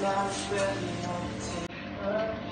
God's ready to